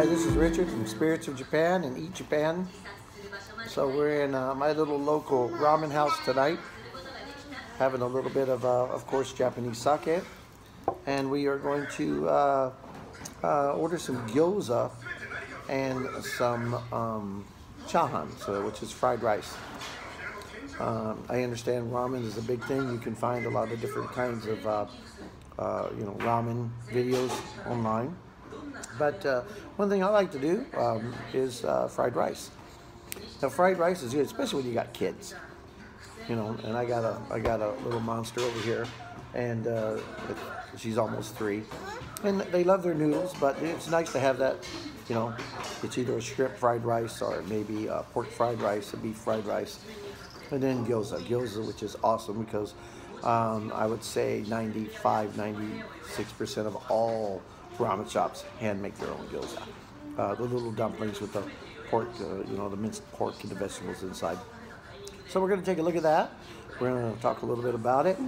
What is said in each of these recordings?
Hi, this is Richard from Spirits of Japan and Eat Japan. So we're in uh, my little local ramen house tonight, having a little bit of, uh, of course, Japanese sake, and we are going to uh, uh order some gyoza and some um, chahan, so which is fried rice. Um, I understand ramen is a big thing. You can find a lot of different kinds of, uh, uh, you know, ramen videos online. But uh, one thing I like to do um, is uh, fried rice. Now, fried rice is good, especially when you got kids. You know, and I got a I got a little monster over here, and uh, she's almost three, and they love their noodles. But it's nice to have that. You know, it's either a shrimp fried rice or maybe a pork fried rice, a beef fried rice, and then gyoza. Gyoza, which is awesome because um, I would say 95, 96 percent of all ramen shops hand make their own gyoza. Uh, the little dumplings with the pork, uh, you know, the minced pork and the vegetables inside. So we're going to take a look at that. We're going to talk a little bit about it.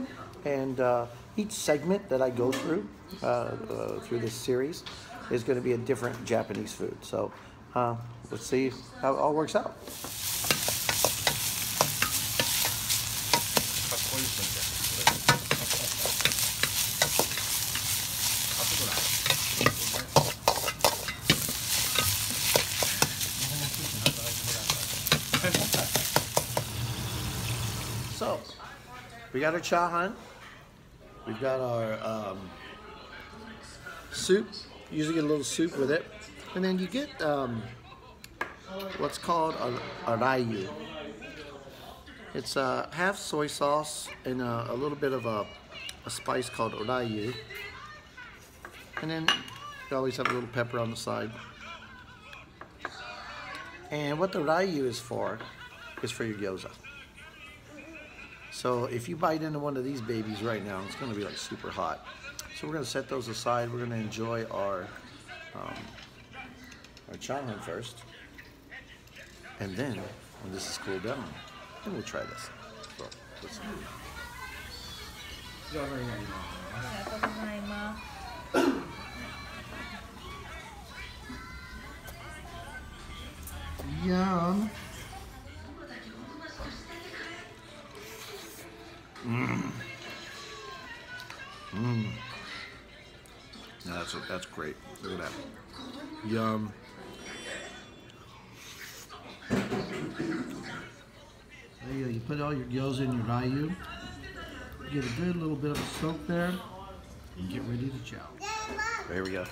And uh, each segment that I go through, uh, uh, through this series, is going to be a different Japanese food. So uh, let's see how it all works out. We got our chahan. We've got our um, soup. Usually get a little soup with it. And then you get um, what's called a, a rayu. It's uh, half soy sauce and a, a little bit of a, a spice called rayu. And then you always have a little pepper on the side. And what the rayu is for is for your gyoza. So if you bite into one of these babies right now, it's going to be like super hot. So we're going to set those aside. We're going to enjoy our um, our chahan first, and then when this is cooled down, then we'll try this. So let's see. あり Mmm, mmm. Yeah, that's, that's great. Look at that. Yum. There you, go. you put all your gills in your rayu. Get a good little bit of a soak there and get ready to chow. There we go.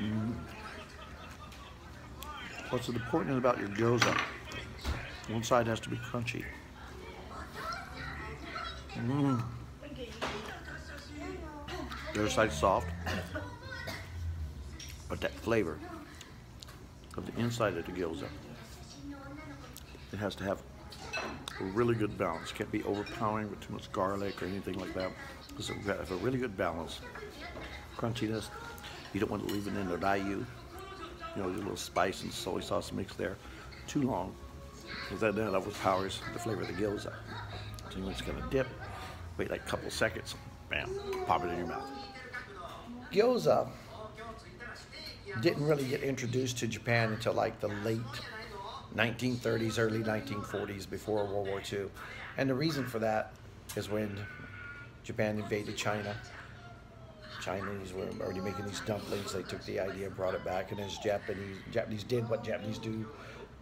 Mm. What's important about your gyoza? One side has to be crunchy. Mm. The other side's soft. But that flavor of the inside of the gyoza, it has to have a really good balance. Can't be overpowering with too much garlic or anything like that. Because it has got to have a really good balance. Crunchiness. You don't want to leave it in the rayu you know, a little spice and soy sauce mixed there too long because that then overpowers the flavor of the gyoza. So you're just gonna dip, wait like a couple seconds, bam, pop it in your mouth. Gyoza didn't really get introduced to Japan until like the late 1930s, early 1940s, before World War II. And the reason for that is when Japan invaded China Chinese were already making these dumplings. They took the idea, brought it back, and as Japanese Japanese did what Japanese do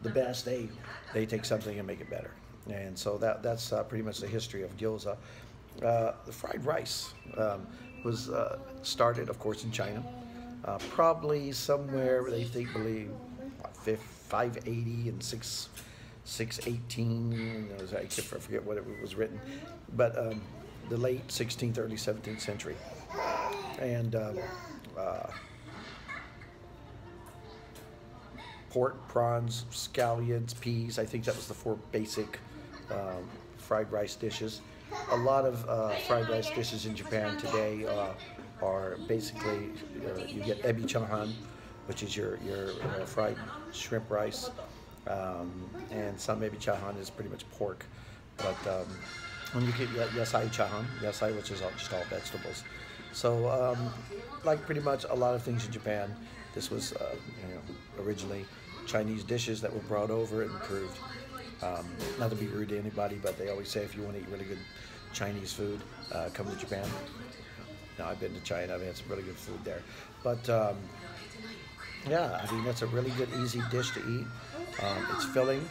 the best, they they take something and make it better. And so that that's uh, pretty much the history of gyoza. Uh, the fried rice um, was uh, started, of course, in China. Uh, probably somewhere they think believe what, 580 and 6 618. I forget what it was written, but um, the late 16th, early 17th century and uh, pork, prawns, scallions, peas. I think that was the four basic um, fried rice dishes. A lot of uh, fried rice dishes in Japan today uh, are basically uh, you get ebi chahan, which is your your uh, fried shrimp rice, um, and some ebi chahan is pretty much pork, but um, when you get yasai chahan, yasai which is all, just all vegetables, So, um, like pretty much a lot of things in Japan, this was uh, you know, originally Chinese dishes that were brought over and improved. Um, not to be rude to anybody, but they always say if you want to eat really good Chinese food, uh, come to Japan. Now I've been to China, I've had some really good food there. But um, yeah, I mean that's a really good, easy dish to eat. Um, it's filling,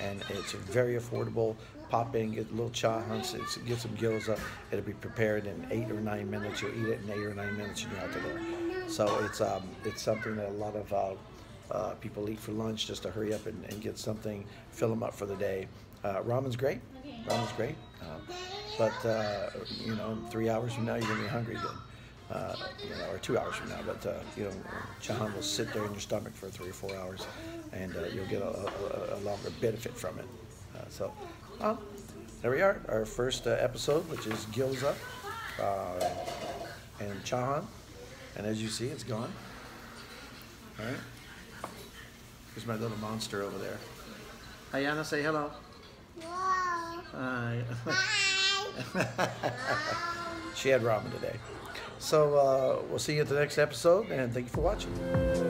and it's very affordable. Pop in, get a little chahans, get some gyoza. It'll be prepared in eight or nine minutes. You'll eat it in eight or nine minutes, and you're out the door. So it's um, it's something that a lot of uh, uh, people eat for lunch just to hurry up and, and get something, fill them up for the day. Uh, ramen's great. Ramen's great. Um, but uh, you know, three hours from now, you're gonna be hungry again. Uh, you know, or two hours from now. But uh, you know, chahan will sit there in your stomach for three or four hours, and uh, you'll get a, a, a, longer benefit from it. Uh, so, well, there we are, our first uh, episode, which is uh, and chahan. And as you see, it's gone. All right. Here's my little monster over there. Ayana, say hello. Hi. she had ramen today. So uh, we'll see you at the next episode, and thank you for watching.